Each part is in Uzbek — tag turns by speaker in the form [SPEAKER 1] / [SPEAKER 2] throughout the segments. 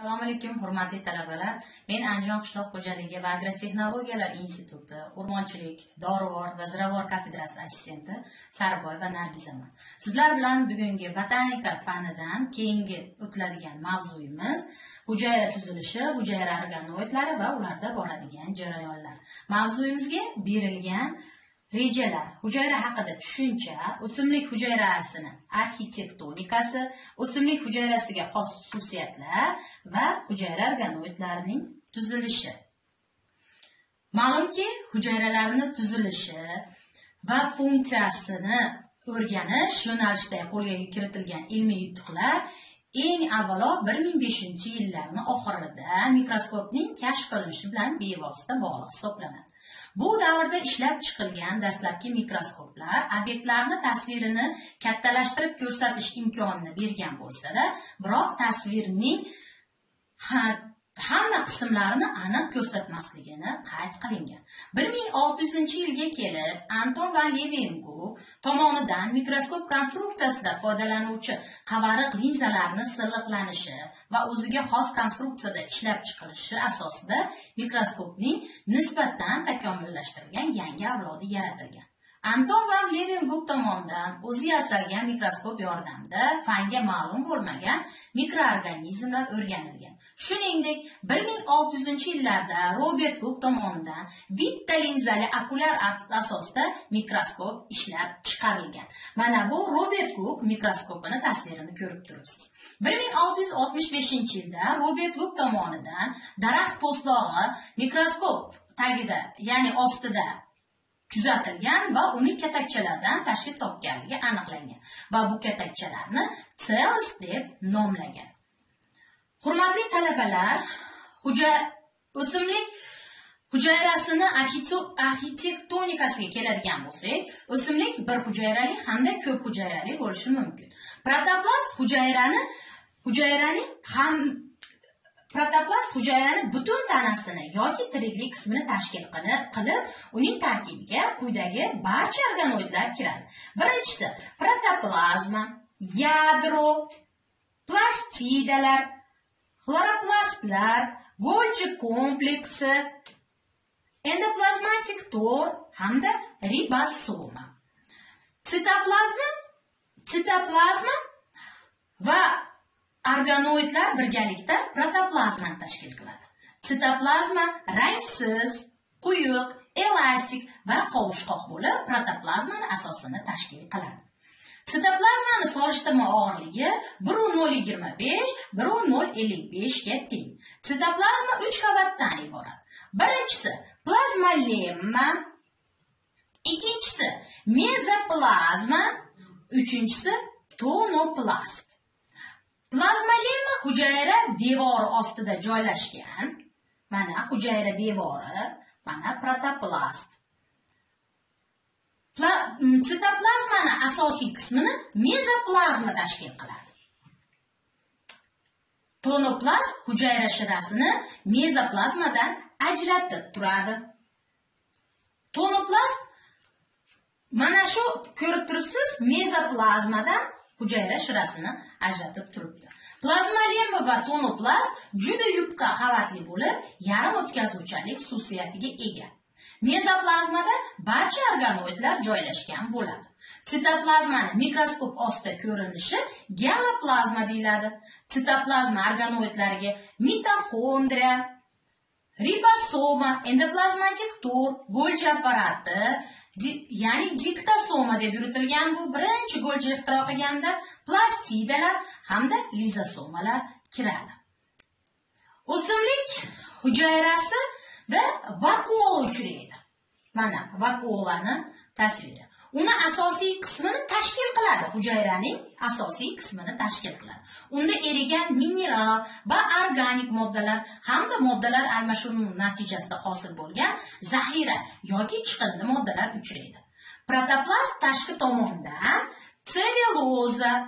[SPEAKER 1] Assalomu alaykum, hurmatli talabalar. Men Andijon qishloq xo'jaligi va agrotexnologiyalar instituti o'rmonchilik, dorivor va ziravor kafedrasi assistenti Sarboy va Nargizaman. Sizlar bilan bugungi botanika fanidan keyingi o'tiladigan mavzuyimiz hujayra tuzilishi, hujayra organoidlari va ularda bo'ladigan jarayonlar. Mavzuyimizga berilgan rejalar hujayra haqida tushuncha o'simlik hujayrasini arxitektonikasi o'simlik hujayrasiga xos xususiyatlar va hujayra organoidlarining tuzilishi. Ma'lumki hujayralarni tuzilishi va funksiyasini o'rganish yo'nalishida qo'lga kiritilgan ilmiy yutuqlar eng avvalo 1500 yillarni oxirida mikroskopning kashf qilinishi bilan bevosita bog'liq hisoblanadi. Bu davrda ishlab chiqilgan dastlabki mikroskoplar obyektlarni tasvirini kattalashtirib ko'rsatish imkonini bergan bo'lsa-da, biroq tasvirning hamma qismlarini aniq ko'rsatmasligini qayd qilingan. 1600 yilga kelib anton van levengu tomonidan mikroskop konstruksiyasida foydalanuvchi qavariq linzalarni silliqlanishi va o'ziga xos konstruksiyada ishlab chiqilishi asosida mikroskopning nisbatan takomillashtirilgan yangi avlodi yaratilgan. Anton van levenbuk tomonidan o'zi yasalgan mikroskop yordamida fanga ma'lum bo'lmagan mikroorganizmlar o'rganilgan. Shuningdek 1600 yillarda robert guk tomonidan bitta linzali okulyar asosida mikroskop ishlab chiqarilgan. Mana bu robert guk mikroskopini tasvirini ko'rib turibsiz. 1665 yilda robert guk tomonidan daraxt po'stlog'i mikroskop tagida ya'ni ostida kuzatilgan va uni katakchalardan tashkil topganligi aniqlangan va bu katakchalarni cells deb nomlagan. Hurmatli talabalar o'simlik hujayrasini arxitektonikasiga keladigan bo'lsak o'simlik bir hujayrali hamda ko'p hujayrali bo'lishi mumkin. Protoplast hujayrani hujayraning ham protoplast hujayrani butun tanasini yoki tiriklik qismini tashkil qilib uning tarkibiga quyidagi barcha organoidlar kiradi. Birinchisi protoplazma yadro plastidalar xloroplastlar golchi kompleksi endoplazmatik tor hamda ribosoma sitoplazma sitoplazma va organoidlar birgalikda protoplazmani tashkil qiladi. Sitoplazma rangsiz quyuq elastik va qovushqoq bo'lib protoplazmani asosini tashkil qiladi. Sitoplazmani solishtirma og'irligi 1.025 1.055 ga teng. Sitoplazma 3 qavatdan iborat. Birinchisi plazmalemma ikkinchisi mezoplazma uchinchisi tonoplast. Plazmalemma hujayra devori ostida joylashgan. Mana hujayra devori mana protoplast. Sitoplazmani asosiy qismini mezoplazma tashkil qiladi. Tonoplast hujayra shirasini mezoplazmadan ajratib turadi. Tonoplast mana shu ko'rib turibsiz mezoplazmadan hujayra shirasini ajratib turibdi. Plazmalemma va tonoplast juda yupqa qavatli bo'lib yarim o'tkazuvchanlik xususiyatiga ega. Mezoplazmada barcha organoidlar joylashgan bo'ladi. Sitoplazmani mikroskop ostida ko'rinishi galoplazma deyiladi. Sitoplazma organoidlariga mitoxondriya ribosoma endoplazmatik tur golgi apparati ya'ni diktosoma deb yuritilgan bu birinchi golji ixtiro qilganda plastidalar hamda lizosomalar kiradi. O'simlik hujayrasida vakuola uchraydi mana vakuolani tasviri. Uni asosiy qismini tashkil qiladi. Hujayraning asosiy qismini tashkil qiladi. Unda erigan mineral va organik moddalar hamda moddalar almashinuvi natijasida hosil bo'lgan zaxira yoki chiqindi moddalar uchraydi. Protoplast tashqi tomondan sellyulozadan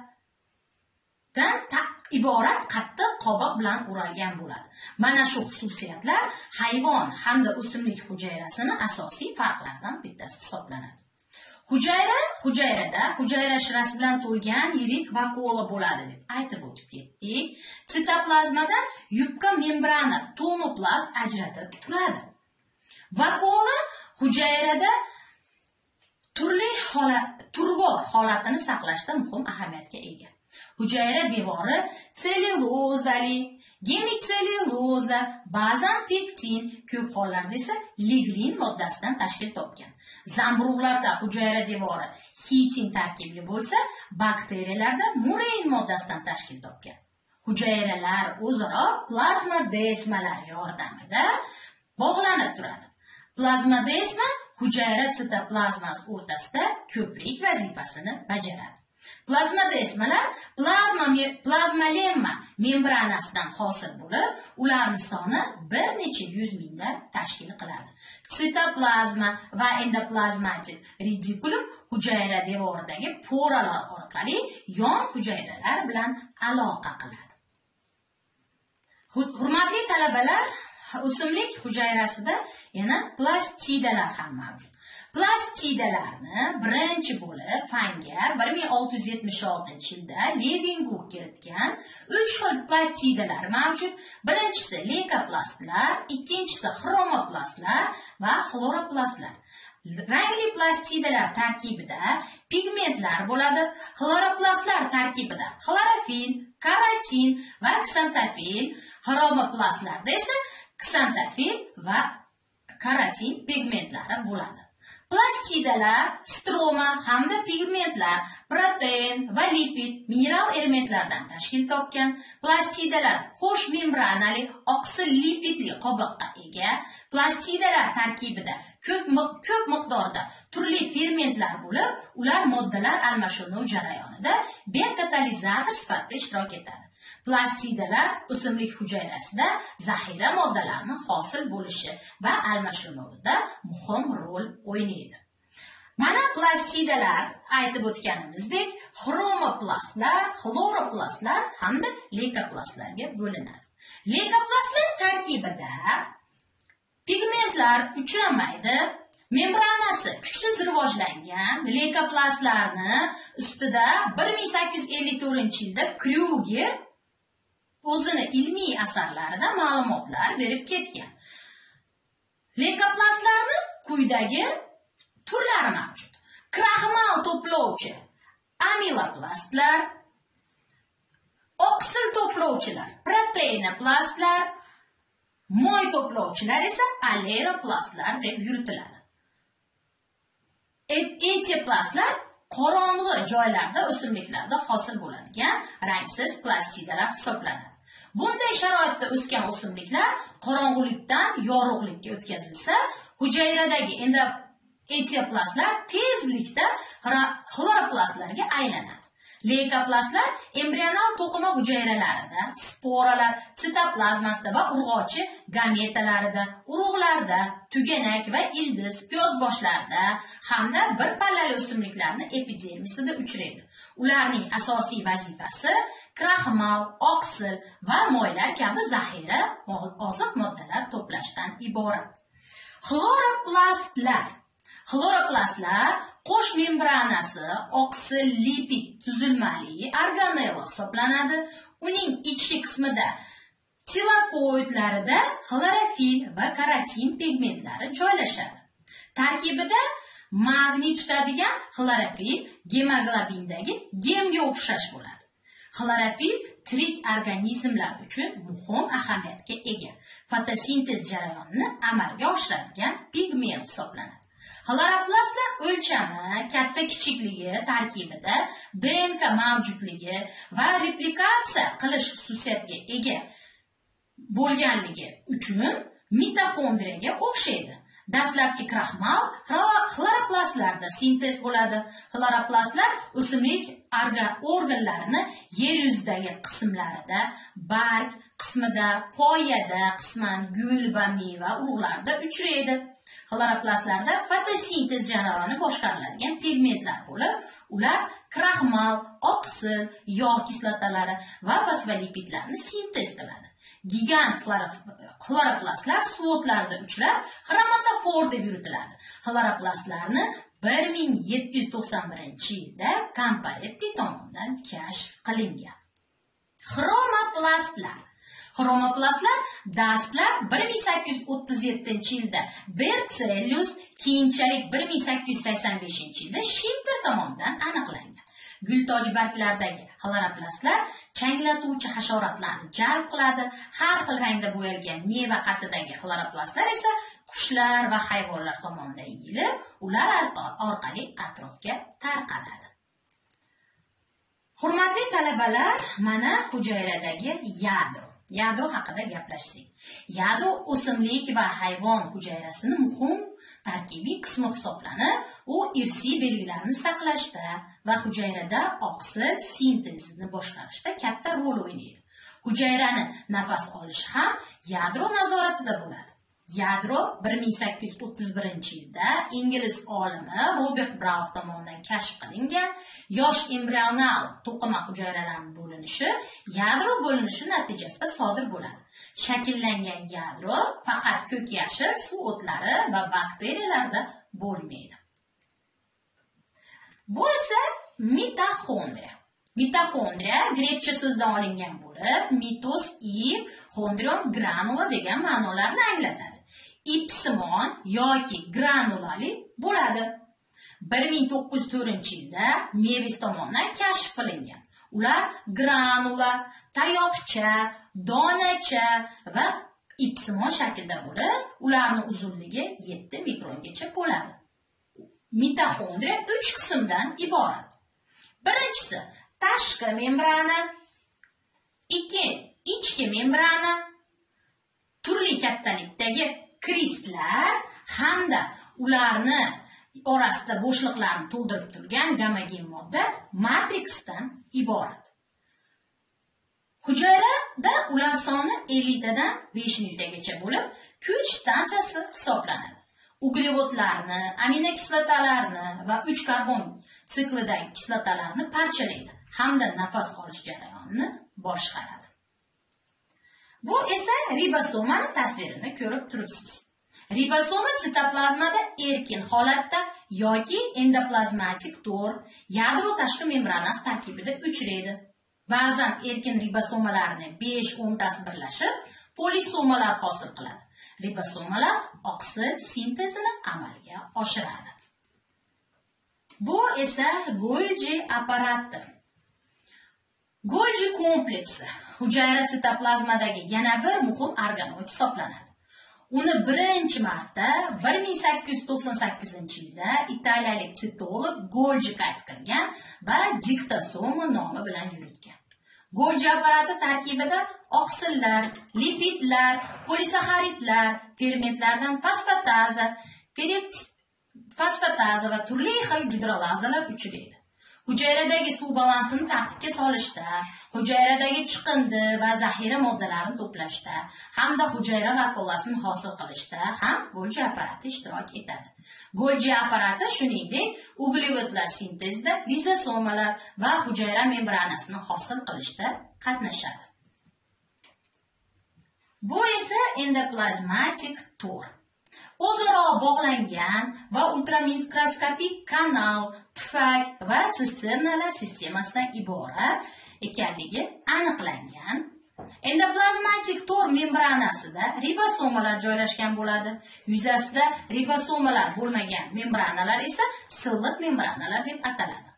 [SPEAKER 1] iborat qattiq qobiq bilan o'ralgan bo'ladi. Mana shu xususiyatlar hayvon hamda o'simlik hujayrasini asosiy farqlaridan bittasi hisoblanadi. Hujayra hujayrada hujayra shirasi bilan to'lgan yirik vakuola bo'ladi deb aytib o'tib ketdik. Sitoplazmada yupqa membrana tomoplast ajratib turadi. Vakuola hujayrada turli holat turg'or holatini saqlashda muhim ahamiyatga ega. Hujayra devori sellyulozali gemitsellyuloza ba'zan pektin ko'p hollarda esa liglin moddasidan tashkil topgan. Zamburug'larda hujayra devori xitin tarkibli bo'lsa bakteriyalarda murein moddasidan tashkil topgan. Hujayralar o'zaro plazma desmalar yordamida bog'lanib turadi. Plazma desma hujayra sitoplazmasi o'rtasida ko'prik vazifasini bajaradi. Plazmadesmalar plazma plazmalemma membranasidan hosil bo'lib ularni soni bir necha yuz mingdan tashkil qiladi. Sitoplazma va endoplazmatik redikulum hujayra devoridagi poralar orqali yon hujayralar bilan aloqa qiladi. Hurmatli talabalar o'simlik hujayrasida yana plastidalar ham mavjud. Plastidalarni birinchi bo'lib fanga 1676 yilda Levengook kiritgan uch xil plastidalar mavjud. Birinchisi leykoplastlar, ikkinchisi xromoplastlar va xloroplastlar. Rangli plastidalar tarkibida pigmentlar bo'ladi. Xloroplastlar tarkibida xlorofil, karotin va ksantofil, xromoplastlarda esa ksantofil va karotin pigmentlari bo'ladi. Plastidalar stroma hamda pigmentlar protein va lipid mineral elementlardan tashkil topgan. Plastidalar qo'sh membranali oqsil lipidli qobiqqa ega. Plastidalar tarkibida ko'p ko'p miqdorda turli fermentlar bo'lib ular moddalar almashinuv jarayonida bekatalizator sifatida ishtirok etadi. Plastidalar o'simlik hujayrasida zaxira moddalarni hosil bo'lishi va almashinuvida muhim rol o'ynaydi. Mana plastidalar aytib o'tganimizdek xromoplastlar xloroplastlar hamda leykoplastlarga bo'linadi. Leykoplastlar tarkibida pigmentlar uchramaydi membranasi kuchsiz rivojlangan leykoplastlarni ustida 1854 yilda kryuger o'zini ilmiy asarlarida ma'lumotlar berib ketgan. Leykoplastlarni quyidagi turlari mavjud. Kraxmal to'plovchi amiloplastlar oksil to'plovchilar proteinoplastlar moy to'plovchilar esa aleroplastlar deb yuritiladi. Etioplastlar qorong'i joylarda o'simliklarda hosil bo'ladigan rangsiz plastidalar hisoblanadi. Bunday sharoitda o'sgan o'simliklar qorong'ulikdan yorug'likka o'tkazilsa hujayradagi etioplastlar tezlikda xloroplastlarga aylanadi. Leykoplastlar embrional to'qima hujayralarida sporalar sitoplazmasida va urg'ochi gametalarida urug'larda tuganak va ildiz piyozboshlarda hamda bir pallali o'simliklarni epidermisida uchraydi. Ularning asosiy vazifasi kraxmal oqsil va moylar kabi zaxira oziq moddalar to'plashdan iborat. Xloroplastlar. Xloroplastlar qo'sh membranasi oqsil lipid tuzilmali organella hisoblanadi. Uning ichki qismida tilakoidlarida xlorofil va karotin pigmentlari joylashadi. Tarkibida magniy tutadigan xlorofil gemoglobindagi gemga o'xshash bo'ladi. Xlorofil tirik organizmlar uchun muhim ahamiyatga ega. Fotosintez jarayonini amalga oshiradigan pigment hisoblanadi. Xloroplastlar o'lchami katta kichikligi tarkibida dnk mavjudligi va replikatsiya qilish xususiyatiga ega bo'lganligi uchun mitoxondriyaga o'xshaydi. Dastlabki kraxmal xloroplastlarda sintez bo'ladi. Xloroplastlar o'simlik organlarini yer yuzidagi qismlarida barg qismida poyada qisman gul va meva urug'larida uchraydi. Xloroplastlarda fotosintez jarayoni boshqariladigan pigmentlar bo'lib ular kraxmal oqsil yog' kislotalari va fosfolipidlarni sintez qiladi. Gigant xloroplastlar suvo'tlarda uchrab xromatofor deb yuritiladi xloroplastlarni 1791 yilda Kamparetti tomonidan kashf qilingan. Xromoplastlar Xromoplastlar dastlab 1837 yilda Berzelius, keyinchalik 1885 yilda Schimper tomonidan aniqlangan. Gultoj barglaridagi xloroplastlar changlatuvchi hasharotlarni jalb qiladi. Har xil rangda bo'yalgan meva qatidagi xloroplastlar esa qushlar va hayvonlar tomonidan yeyilib, ular orqali atrofga tarqaladi. Hurmatli talabalar, mana hujayradagi yadro Yadro haqida gaplashsak. Yadro o'simlik va hayvon hujayrasini muhim tarkibiy qismi hisoblanib, u irsiy belgilarni saqlashda va hujayrada oqsil sintezini boshqarishda katta rol o'ynaydi. Hujayrani nafas olish ham yadro nazoratida bo'ladi. Yadro 1831 yilda ingliz olimi Robert Braun tomonidan kashf qilingan yosh embrional to'qima hujayralarning bo'linishi yadro bo'linishi natijasida sodir bo'ladi. Shakllangan yadro faqat ko'k yashil suv o'tlari va bakteriyalarda bo'lmaydi. Bo'lsa mitoxondriya. Mitoxondriya grekcha so'zdan olingan bo'lib, mitos i xondrion granula degan ma'nolarni anglatadi. ipsimon yoki granulali bo'ladi 1904 yilda mevis tomonidan kashf qilingan ular granula tayoqcha donacha va ipsimon shaklda bo'lib ularni uzunligi 7 mikrongacha bo'ladi mitoxondriya 3 qismdan iborat birinchisi tashqi membrana ikki ichki membrana turli kattalikdagi kristlar hamda ularni orasida bo'shliqlarni to'ldirib turgan gamogen modda matriksdan iborat. Hujayrada ular soni 50 tadan 5 tagacha bo'lib, kuch stansiyasi hisoblanadi. Uglevodlarni, aminokislotalarni va 3 karbon siklidagi kislotalarni parchalaydi hamda nafas olish jarayonini boshqaradi. Bu esa ribosomani tasvirini ko'rib turibsiz. Ribosoma sitoplazmada erkin holatda yoki endoplazmatik to'r, yadro tashqi membranasi tarkibida uchraydi. Ba'zan erkin ribosomalarni 5-10 birlashib, polisomalar hosil qiladi. Ribosomalar oqsil sintezini amalga oshiradi. Bu esa golji apparati. golji kompleksi hujayra sitoplazmadagi yana bir muhim organoid hisoblanadi. Uni birinchi marta 1898 yilda italiyalik sitolog golji qayd qilgan va diktosoma nomi bilan yuritgan. Go'ja apparati tarkibida oqsillar, lipidlar, polisaxaridlar, fermentlardan fosfataza, fosfataza va turli xil gidrolazalar uchraydi. Hujayradagi suv balansini tartibga solishda hujayradagi chiqindi va zaxira moddalarini to'plashda hamda hujayra vakulasini hosil qilishda ham golji apparati ishtirok etadi. Golji apparati shuningdek uglevodlar sintezida lizosomalar va hujayra membranasini hosil qilishda qatnashadi. Bu esa endoplazmatik to'r o'zaro bog'langan va ultramikroskopik kanal, pufak va sisternalar sistemasidan iborat ekanligi aniqlangan. Endoplazmatik to'r membranasida ribosomalar joylashgan bo'ladi. Yuzasida ribosomalar bo'lmagan membranalar esa silliq membranalar deb ataladi.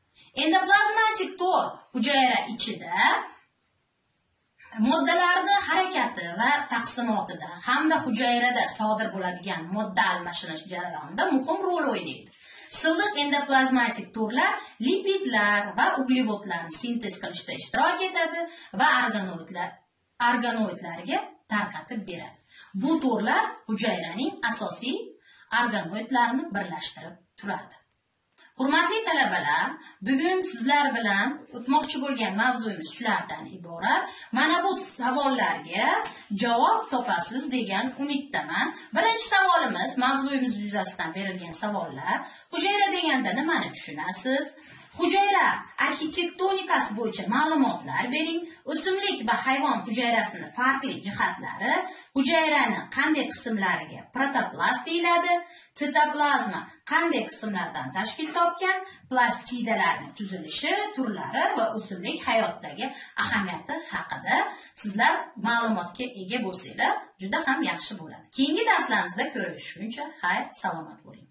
[SPEAKER 1] Endoplazmatik to'r hujayra ichida moddalarni harakati va taqsimotida hamda hujayrada sodir bo'ladigan modda almashinish jarayonida muhim rol o'ynaydi. Silliq endoplazmatik to'rlar lipidlar va uglevodlarni sintez qilishda ishtirok etadi va organoidlar organoidlarga tarqatib beradi. Bu to'rlar hujayraning asosiy organoidlarini birlashtirib turadi. Hurmatli talabalar, bugun sizlar bilan o'tmoqchi bo'lgan mavzuyimiz shulardan iborat. Mana bu savollarga javob topasiz degan umiddaman. Birinchi savolimiz mavzuyimiz yuzasidan berilgan savollar. Hujayra deganda nimani tushunasiz? hujayra arxitektonikasi bo'yicha ma'lumotlar bering o'simlik va hayvon hujayrasini farqli jihatlari hujayrani qanday qismlariga protoplast deyiladi sitoplazma qanday qismlardan tashkil topgan plastidalarning tuzilishi turlari va o'simlik hayotdagi ahamiyati haqida sizlar ma'lumotga ega bo'lsanglar juda ham yaxshi bo'ladi. Keyingi darslarimizda ko'rishguncha xayr salomat bo'ling.